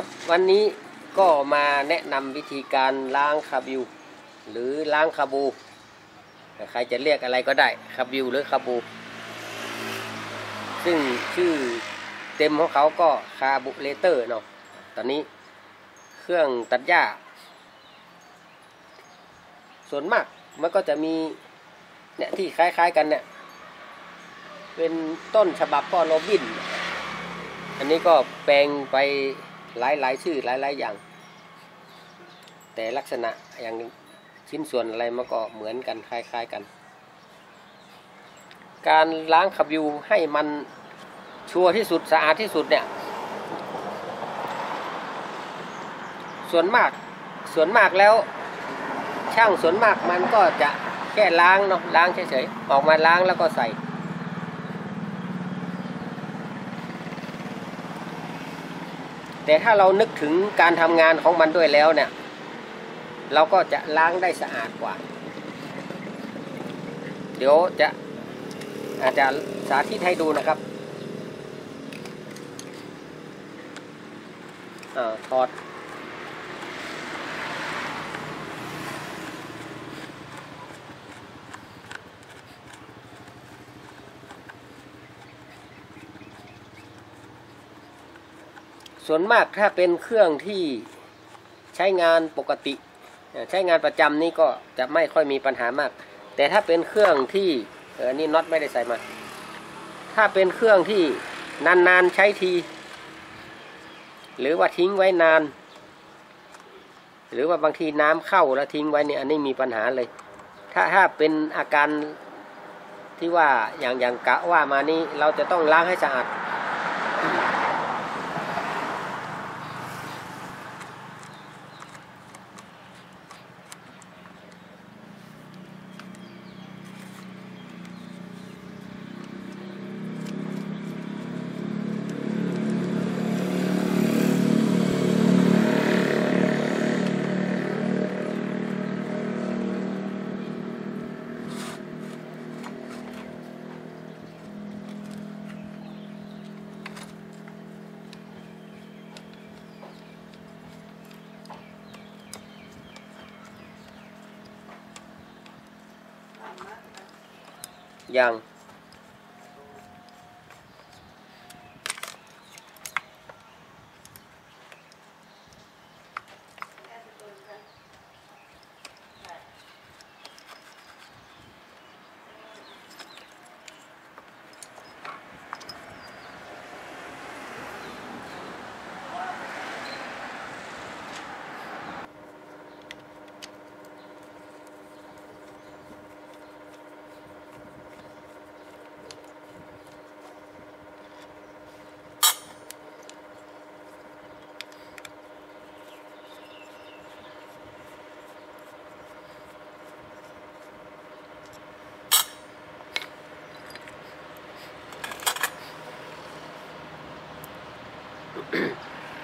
ครับวันนี้ก็มาแนะนำวิธีการล้างคาบิว หรือล้างคาบู ใครจะเรียกอะไรก็ได้คาบิวหรือคาบู ซึ่งชื่อเต็มของเขาก็ carburetor เนาะตอนนี้เครื่องตัดหญ้า ส่วนมากมันก็จะมีเนี่ยที่คล้ายๆกันเนี่ยเป็นต้นฉบับก็โรบิน อันนี้ก็แปลงไป หลายๆชื่อหลายๆอย่าง แต่ลักษณะอย่างชิ้นส่วนอะไรมันก็เหมือนกันคล้าย ๆกัน การล้างขับยูให้มันชัวร์ที่สุดสะอาดที่สุดเนี่ย ส่วนมากส่วนมากแล้ว ช่างส่วนมากมันก็จะแค่ล้างเนาะล้างเฉยๆออกมาล้างแล้วก็ใส่ แต่ถ้าเรานึกถึงการทำงานของมันด้วยแล้วเนี่ย เราก็จะล้างได้สะอาดกว่า เดี๋ยวจะอาจจะสาธิตให้ดูนะครับอาถอด ส่วนมากถ้าเป็นเครื่องที่ใช้งานปกติ ใช้งานประจำนี่ก็จะไม่ค่อยมีปัญหามาก แต่ถ้าเป็นเครื่องที่เออนี่น็อตไม่ได้ใส่มา ถ้าเป็นเครื่องที่นานๆใช้ที หรือว่าทิ้งไว้นาน หรือว่าบางทีน้ำเข้าแล้วทิ้งไว้เนี่ยอันนี้มีปัญหาเลย ถ้าถ้าเป็นอาการที่ว่าอย่างอย่างกะว่ามานี้เราจะต้องล้างให้สะอาด ยั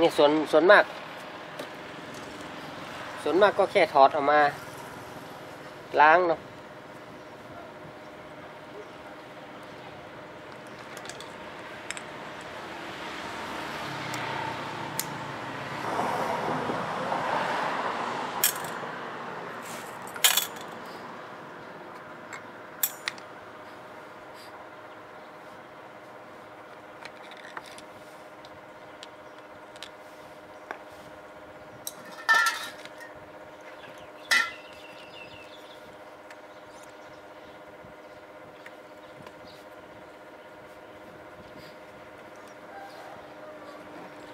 นี่ส่วนส่วนมาก ส่วนมากก็แค่ถอดออกมา ล้างเนาะ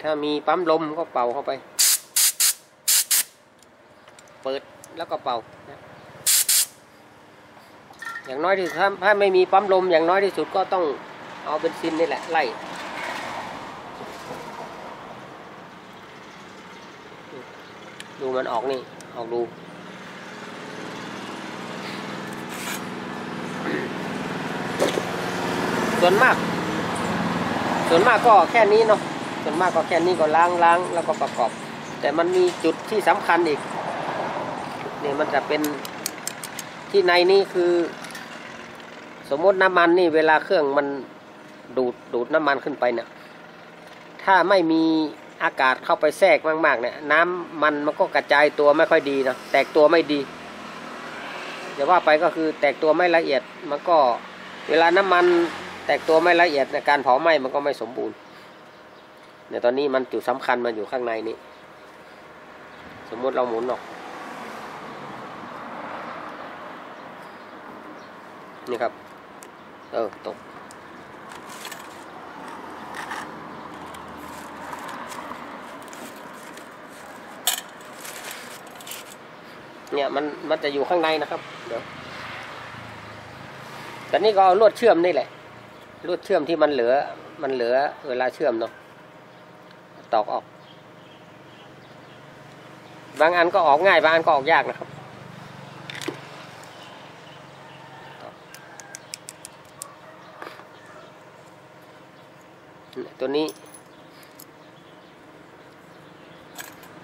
ถ้ามีปั๊มลมก็เป่าเข้าไป เปิดแล้วก็เป่า อย่างน้อยที่สุดถ้าถ้าไม่มีปั๊มลมอย่างน้อยที่สุดก็ต้องเอาเป็นซินนี่แหละไล่ดูมันออกนี่ ออกดูส่วนมาก ส่วนมากก็แค่นี้เนาะ ส่วนมากก็แค่นี้ก็ล้างล้างแล้วก็ประกอบ แต่มันมีจุดที่สำคัญอีกนี่มันจะเป็นที่ในนี่คือ สมมติน้ำมันนี่เวลาเครื่องมันดูดดูดน้ำมันขึ้นไปเนี่ยถ้าไม่มีอากาศเข้าไปแทรกมากๆเนี่ยน้ำมันมันก็กระจายตัวไม่ค่อยดีเนาะแตกตัวไม่ดีจะว่าไปก็คือแตกตัวไม่ละเอียดมันก็เวลาน้ำมันแตกตัวไม่ละเอียดในการเผาไหม้มันก็ไม่สมบูรณ์ เนี่ยตอนนี้มันจุดสำคัญมันอยู่ข้างในนี้ สมมุติเราหมุนออกนี่ครับ เออ ตก เนี่ยมันมันจะอยู่ข้างในนะครับ เดี๋ยวแต่นี่ก็เอาลวดเชื่อมนี่แหละลวดเชื่อมที่มันเหลือ มันเหลือเวลาเชื่อมเนาะ ตอกออก บางอันก็ออกง่าย บางอันก็ออกยากนะครับ ตัวนี้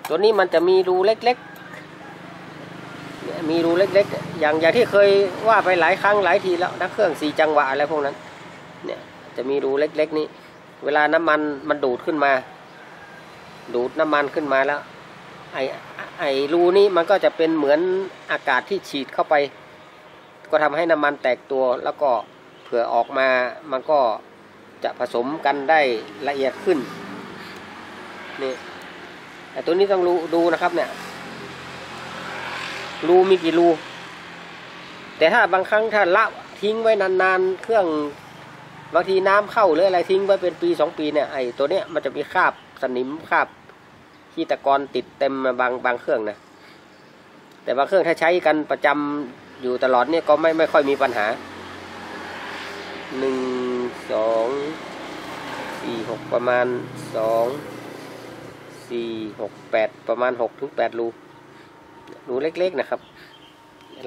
ตัวนี้มันจะมีรูเล็กๆเนี่ยมีรูเล็กๆ อย่างอย่างที่เคยว่าไปหลายครั้งหลายทีแล้วนักเครื่องสีจังหวะอะไรพวกนั้น เนี่ยจะมีรูเล็กๆนี้เวลาน้ำมันมันดูดขึ้นมา ดูดน้ำมันขึ้นมาแล้ว ไอไอรูนี้มันก็จะเป็นเหมือนอากาศที่ฉีดเข้าไป ก็ทำให้น้ำมันแตกตัวแล้วก็เผื่อออกมามันก็จะผสมกันได้ละเอียดขึ้นนี่แต่ตัวนี้ต้องรูดูนะครับเนี่ยรูมีกี่รู แต่ถ้าบางครั้งถ้าละทิ้งไว้นานๆ เครื่องบางทีน้ำเข้าหรืออะไรทิ้งไว้เป็นปีสองปีเนี่ยไอ้ตัวเนี้ยมันจะมีคราบสนิมคราบ ขี้ตะกอนติดเต็มบางบางเครื่องนะแต่บางเครื่องถ้าใช้กันประจำอยู่ตลอดเนี่ยก็ไม่ไม่ค่อยมีปัญหาหนึ่งสองสี่หกประมาณสองสี่หกแปดประมาณหกถึงแปดรูรูเล็กๆนะครับ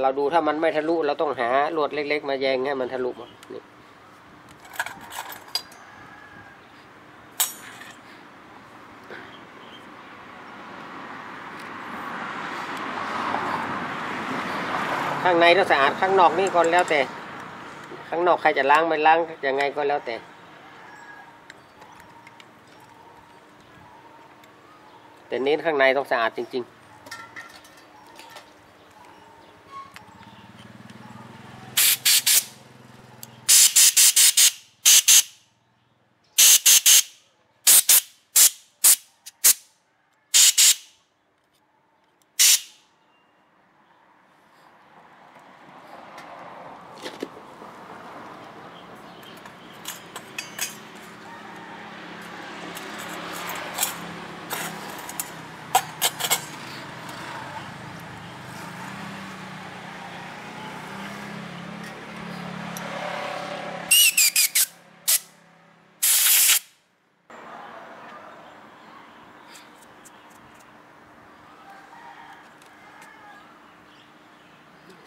เราดูถ้ามันไม่ทะลุเราต้องหาลวดเล็ก ๆ มาแยงให้มันทะลุมดนี่างในต้องสะอาดข้างนอกนี่ก็แล้วแต่ ข้างนอกใครจะล้างไม่ล้างยังไงก็แล้วแต่ แต่เน้นข้างในต้องสะอาดจริง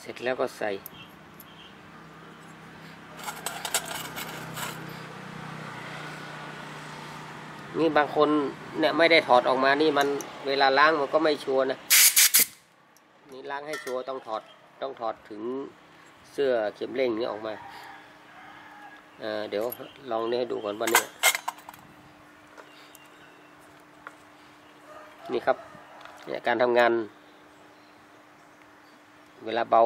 ร็จแล้วก็ใส่ นี่บางคนเนี่ยไม่ได้ถอดออกมานี่มันเวลาล้างมันก็ไม่ชัวร์นะ นี่ล้างให้ชัวร์ต้องถอดต้องถอดถึงเสื้อเข็มเร่งนี้ออกมาเเดี๋ยวลองนี่ให้ดูก่อนว่าเนี่ยนี่ครับ การทำงาน เวลาเบา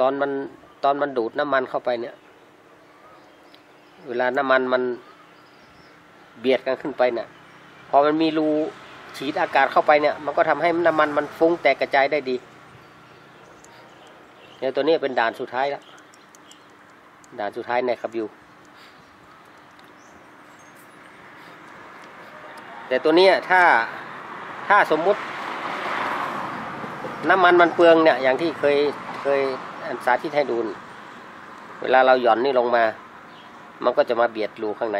ตอนมันตอนมันดูดน้ำมันเข้าไปเนี่ย เวลาน้ำมันมันเบียดกันขึ้นไปเนี่ยพอมันมีรูฉีดอากาศเข้าไปเนี่ย มันก็ทำให้น้ำมันมันฟุ้งแตกกระจายได้ดี เนี่ยตัวนี้เป็นด่านสุดท้ายแล้วด่านสุดท้ายในครับยู แต่ตัวนี้ถ้าถ้าสมมุติ น้ำมันมันเปลืองเนี่ย อย่างที่เคยเคยสาธิตให้ดูนเวลาเราหย่อนนี่ลงมา มันก็จะมาเบียดรูข้างใน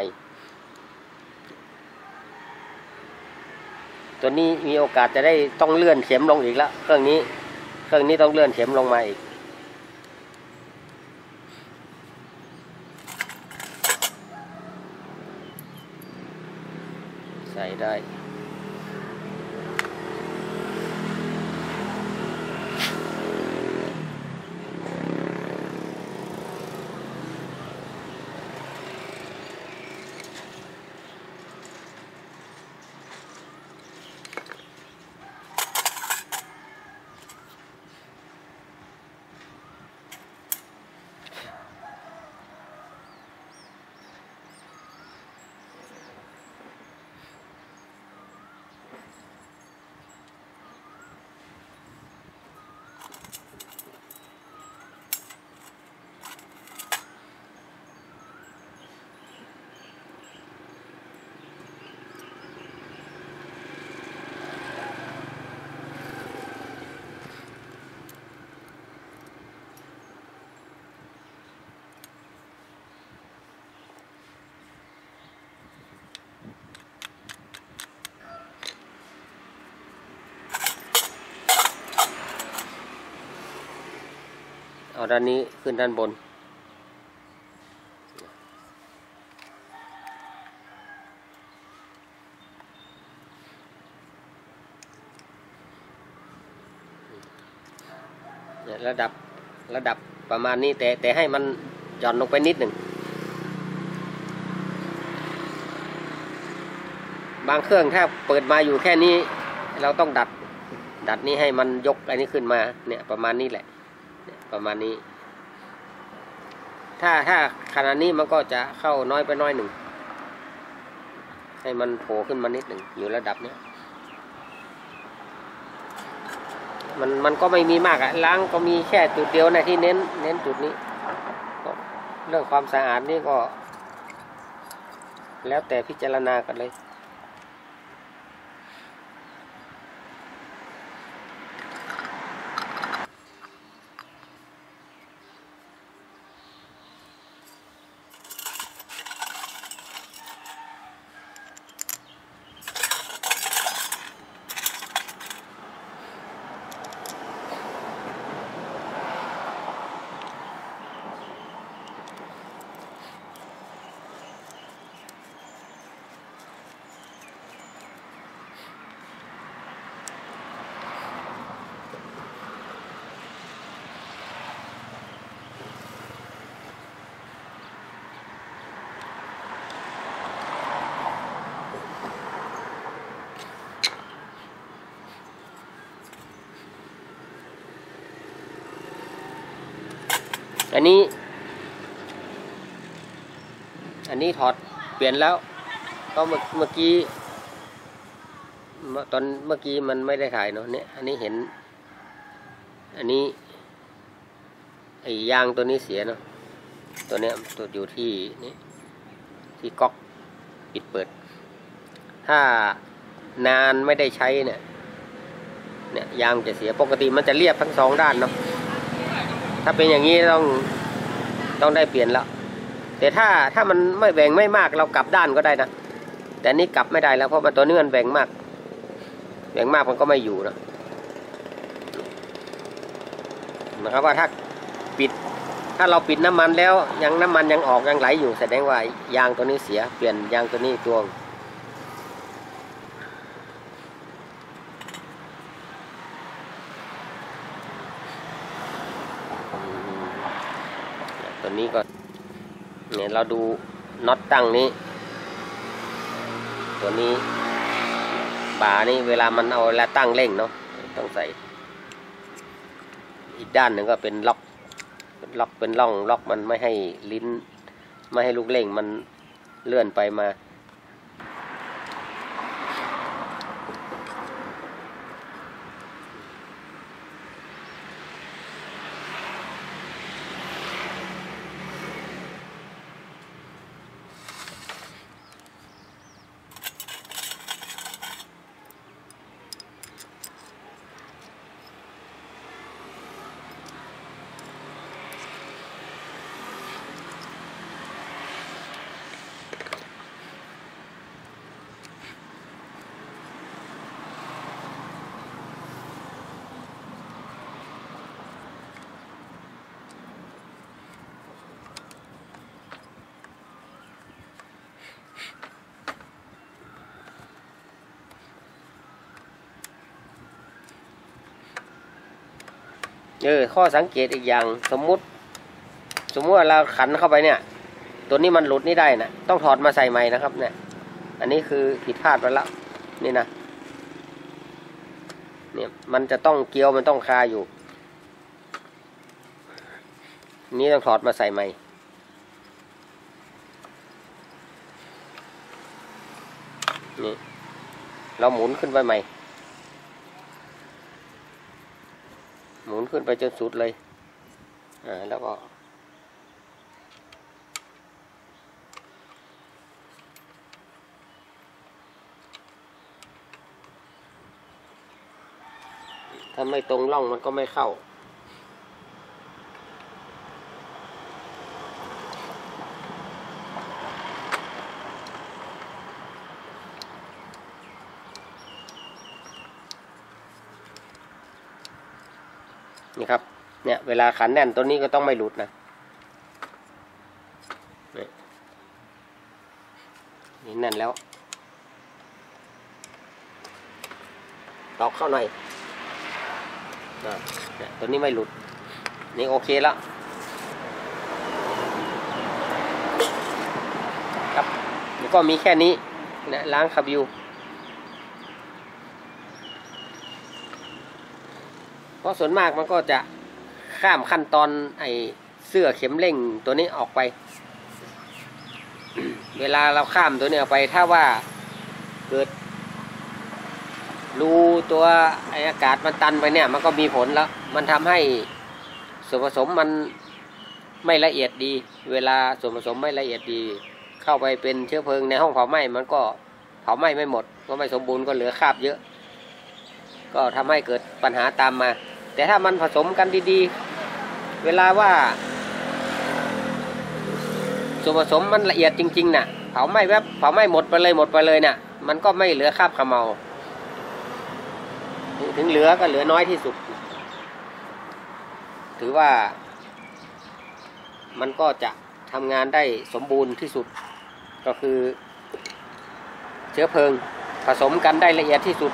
ตัวนี้มีโอกาสจะได้ต้องเลื่อนเข็มลงอีกแล้วเครื่องนี้ เครื่องนี้ต้องเลื่อนเข็มลงมาอีก ใส่ เอาด้านนี้ขึ้นด้านบนเนี่ยระดับระดับประมาณนี้แต่แต่ให้มันหย่อนลงไปนิดหนึ่ง บางเครื่องถ้าเปิดมาอยู่แค่นี้ เราต้องดัด ดัดนี้ให้มันยกอันนี้ขึ้นมาเนี่ยประมาณนี้แหละ ประมาณนี้ ถ้าถ้าขนาดนี้มันก็จะเข้าน้อยไปน้อยหนึ่ง ให้มันโผล่ขึ้นมานิดหนึ่งอยู่ระดับเนี้ยมันมันก็ไม่มีมากอะล้างก็มีแค่จุดเดียวนะที่เน้น เน้นจุดนี้เรื่องความสะอาดนี่ก็ แล้วแต่พิจารณากันเลย อันนี้ อันนี้ถอดเปลี่ยนแล้ว ก็เมื่อเมื่อกี้ตอนเมื่อกี้มันไม่ได้ถ่ายเนาะเนี่ยอันนี้เห็น อันนี้ไอ้ยางตัวนี้เสียเนาะตัวเนี้ยตัวอยู่ที่นี่ที่ก๊อกปิดเปิด ถ้านานไม่ได้ใช้เนี่ยเนี่ยยางจะเสียปกติมันจะเรียบทั้งสองด้านเนาะ ถ้าเป็นอย่างนี้ต้องต้องได้เปลี่ยนแล้ว แต่ถ้าถ้ามันไม่แบ่งไม่มากเรากลับด้านก็ได้นะแต่นี่กลับไม่ได้แล้วเพราะมันตัวนี้มันแบ่งมาก แบ่งมากมันก็ไม่อยู่นะนะครับว่าถ้าปิดถ้าเราปิดน้ำมันแล้วยังน้ำมันยังออกยังไหลอยู่แสดงว่ายางตัวนี้เสียเปลี่ยนยางตัวนี้ตัว งตัวนี้ก็เนี่ยเราดูน็อตตั้งนี้ ตัวนี้บานี่เวลามันเอาแล้วตั้งเร่งเนาะต้องใส่ อีกด้านหนึ่งก็เป็นล็อกเป็นล็อกเป็นล่องล็อกมันไม่ให้ลิ้น ไม่ให้ลูกเร่งมันเลื่อนไปมา เออข้อสังเกตอีกอย่างสมมุติ สมมุติว่าเราขันเข้าไปเนี่ย ตัวนี้มันหลุดนี่ได้นะต้องถอดมาใส่ใหม่นะครับ เนี่ย อันนี้คือผิดพลาดไปแล้วนี่นะเนี่ยมันจะต้องเกลียวมันต้องคาอยู่ นี่ต้องถอดมาใส่ใหม่นี่เราหมุนขึ้นไปใหม่ หมุนขึ้นไปจนสุดเลยอ่าแล้วก็ ถ้าไม่ตรงร่องมันก็ไม่เข้า นี่ครับ เวลาขันแน่นตัวนี้ก็ต้องไม่หลุดนะนี่แน่นแล้วตอกเข้าหน่อยอะเนี่ยตัวนี้ไม่หลุด นี่โอเคแล้วครับแล้วก็มีแค่นี้นะล้างคาบิวเพราะส่วนมากมันก็จะ ข้ามขั้นตอนไอเสื้อเข็มเร่งตัวนี้ออกไป เวลาเราข้ามตัวนี้ออกไป ถ้าว่าเกิดรูตัวไออากาศมันตันไปเนี่ย มันก็มีผลแล้ว มันทำให้ส่วนผสมมันไม่ละเอียดดี เวลาส่วนผสมไม่ละเอียดดี เข้าไปเป็นเชื้อเพลิงในห้องเผาไหม้มันก็เผาไหม้ไม่หมดก็ไม่สมบูรณ์ก็เหลือคราบเยอะ ก็ทำให้เกิดปัญหาตามมา แต่ถ้ามันผสมกันดีๆ เวลาว่าส่วนผสมมันละเอียดจริงๆน่ะเผาไหม้แวบเผาไหม้หมดไปเลยหมดไปเลยน่ะ มันก็ไม่เหลือคราบขมเมาถึงเหลือก็เหลือน้อยที่สุด ถือว่า มันก็จะทำงานได้สมบูรณ์ที่สุด ก็คือ เชื้อเพลิงผสมกันได้ละเอียดที่สุด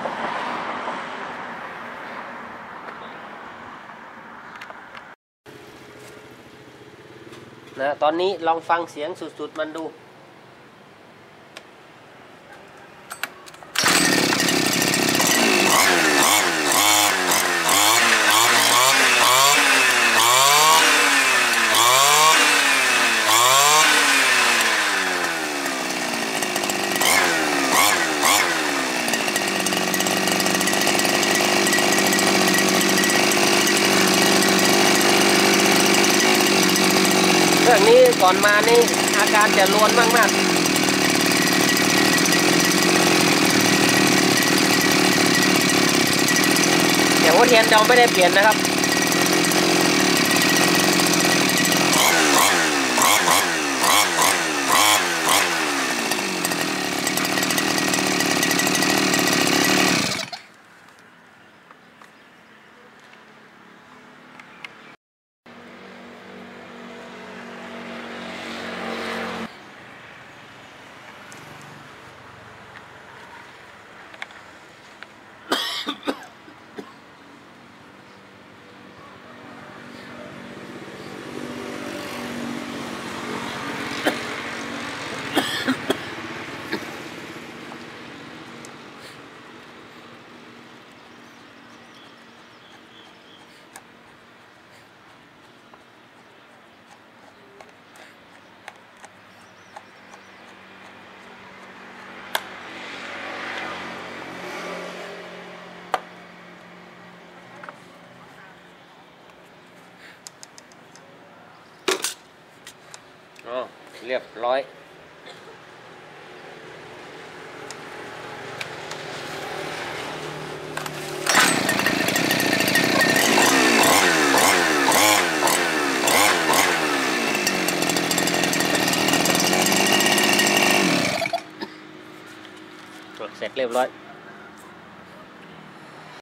นะตอนนี้ลองฟังเสียงสุดๆมันดู องนี้ก่อนมานี่อาการจะรวนมากๆแต่หัวเทียนเราไม่ได้เปลี่ยนนะครับ อ๋อ เรียบร้อยเสร็จเรียบร้อย